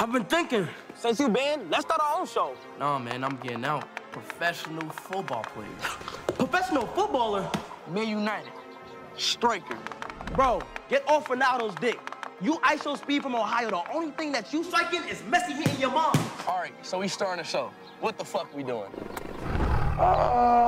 I've been thinking. Since you been, let's start our own show. Nah, man, I'm getting out. Professional football player. Professional footballer? Man United. Striker. Bro, get off Ronaldo's dick. You IShowSpeed from Ohio. The only thing that you striking is Messi hitting your mom. All right, so we starting a show. What the fuck we doing? Uh...